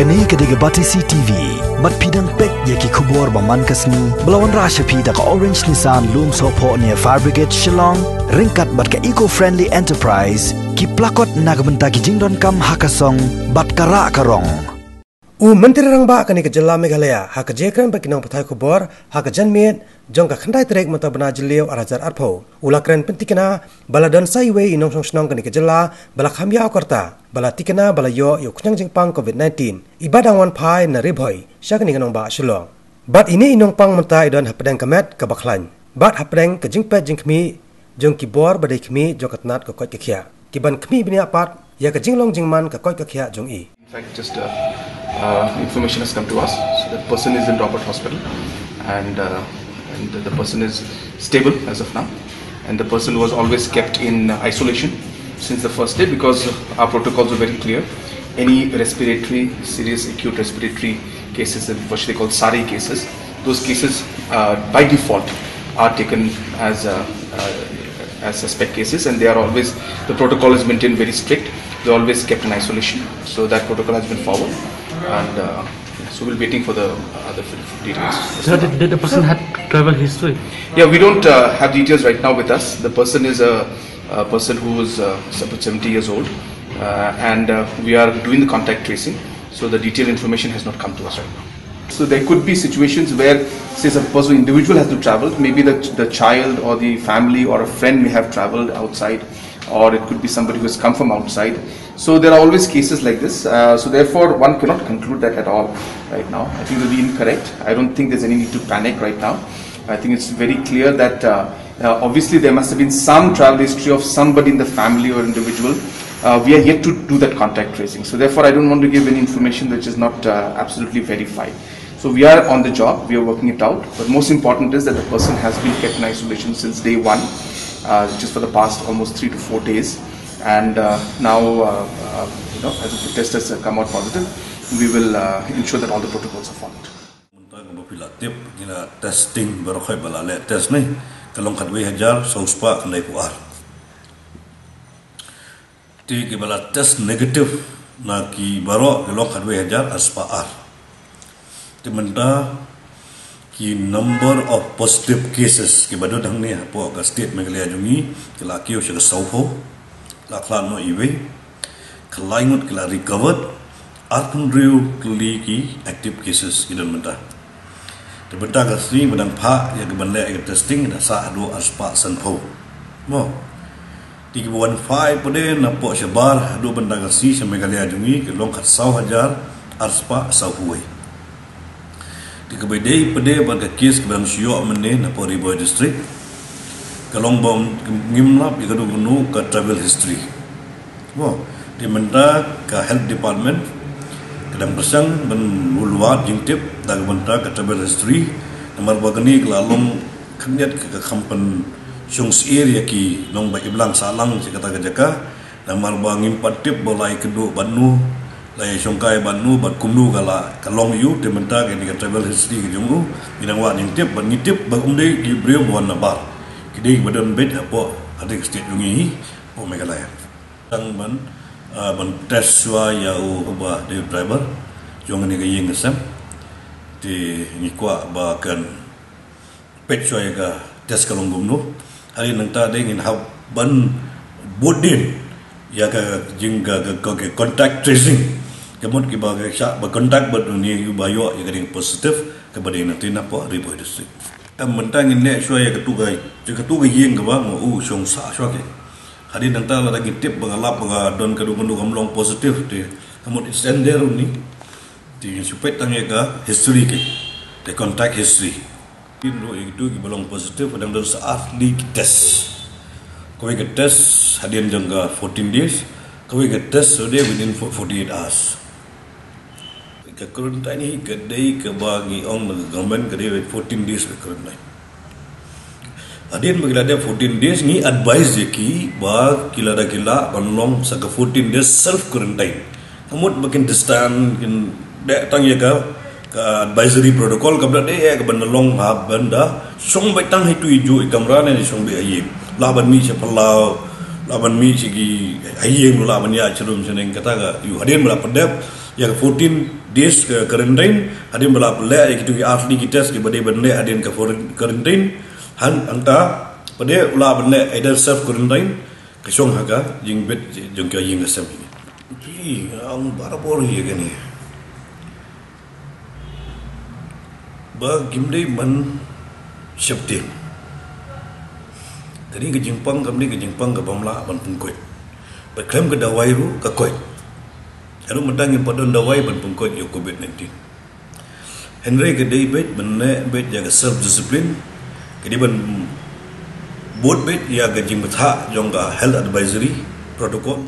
kani kediga bati CTV mat pidang pek ye ki khubor ba man kasni blawan rasha pi da orange nissan loom so pho ne fire brigade shillong. Ringkat bat ka eco friendly enterprise. Ki plakot nagbenta ki jingdon kam hakasong bat kara karong u menteri rang ba kani ke jela meghalaya. Ha ke jekran ba kinong pathai khubor. Ha ke janmiet jong ka khandai trek mata bana jilio arajar arpho. Ula kren pentikena bala don sai we inong song snong kani ke jela bala khamya karta bala tikena bala yo yo khnang jing pang covid 19 ibadang wan phai na ri bhoi shakni kanong ba shulong bat ini inong pang mata idon hapdang kamet ka baklan bat hapdang ke jing pe jing khmi jong ki bor ba dei khmi jokatnat ko ko ke khia. Ki ban khmi bini apat ya ke jing long jing man ka ko ke khia jong i. In fact, just uh, information has come to us. So the person is in Robert Hospital, and uh, and the person is stable as of now. And the person was always kept in isolation since the first day because our protocols are very clear. Any respiratory, serious acute respiratory cases, what they call SARI cases, those cases uh, by default are taken as uh, uh, as suspect cases, and they are always the protocol is maintained very strict they are always kept in isolation. So that protocol has been followed, and uh, so we're waiting for the other details. So did, did the person had travel history? Yeah, we don't uh, have details right now with us. The person is a, a person who is uh, about 70 years old, uh, and uh, we are doing the contact tracing. So the detailed information has not come to us right now. So there could be situations where, say, a person individual has to travel. Maybe the the child or the family or a friend may have traveled outside or it could be somebody who has come from outside. So there are always cases like this. Uh, so therefore, one cannot conclude that at all right now. I think it will be incorrect. I don't think there's any need to panic right now. I think it's very clear that uh, uh, obviously there must have been some travel history of somebody in the family or individual. Uh, we are yet to do that contact tracing. So therefore, I don't want to give any information which is not uh, absolutely verified. So we are on the job. We are working it out. But most important is that the person has been kept in isolation since day one just for the past almost three to four days. And uh, now, uh, uh, you know, as the test has come out positive, we will uh, ensure that all the protocols are followed. Tip kina testing baru khay bala test ni kalong kadwe hajar sauspa kanai puar. Ti ki bala test negatif na ki baru kalong kadwe hajar aspa ar. Ti menta bado dang ni po ka state meghalaya jungi ki la ki osha sau ho la kla no iwe. Klaingut ki la recovered. Arkun riu kli ki active cases. Ki dan menta te benta ka sri badang pha ya ki banle ya testing da sa do aspa san pho mo ti ki bon fai pode na po shabar do benta ka si se meghalaya jungi ki long khat sau hajar aspa sau huai di kebedai pede pada kes ke bang syok mene na pori boy district kalong bom ngimlap di kadu gunu ka travel history. Wo di menda ka health department kadang bersang ben luluat jingtip da menda ka travel history. Nomor bagani kelalong kenyat ke kampen sung area ki long ba iblang salang si kata jaka nomor bangim patip bolai kedu banu lai songkai banu bat kumnu kala kalong yu te menta ke ni travel history ke jungru minang wa ning tip ban ngitip ba umde ki brio bon na badan bet apo ade state jungi po megalaya tang ban ban test wa ya de driver jong ni ke yeng sam ti ni kwa kan pet choi ga test kalong gumnu hari nang ta de ngin hab ban bodin ya ka jingga ka contact tracing. Kemudian kita bagi syak berkontak berdunia you bayo yang kadang positif kepada nanti napa ribu district tam mentang ini syua ya ketuga ketuga yang ke bang u song sa syua ke. Hari nanti lah lagi tip bengalap bengadon kedua mendu kamlong positif di kemudian extender ni di supaya tanya ke history ke. The contact history. Indo itu ki belum positif dan saat di test kau ke test hadian jangka 14 days. Kau ke test dia within 48 hours. Ke quarantine ni ke day ke bagi ong nag government ke day 14 days ke quarantine adin bagi ada 14 days ni advice je ki ba kila da kila banlong sa ke 14 days self quarantine kamut bakin distan in de tang ya ka ka advisory protocol ka bla de ya ka banlong ha banda song bai tang hitu iju kamra ne song ayi laban mi se palau laban mi sigi ayeng laban ya churum seneng kata ga yu adin bla pedep yang 14 days ke quarantine ada yang belak belak yang kita ahli kita sebagai badai benda ada yang ke quarantine han anta pada ulah benda either self quarantine kesong haga jing bet jong kya jing asam ini pi ang barabor ya gani ba gimdei man syaptin tadi ke jingpang kamdi ke jingpang ke bamla ban pungkoi ba klem ke dawai ru ka koi Aru medang yang pada dawai ban pungkoi yo covid-19 Henry ke David benne bet jaga self discipline kedi ban board bet ya ga jing betha jong ga health advisory protocol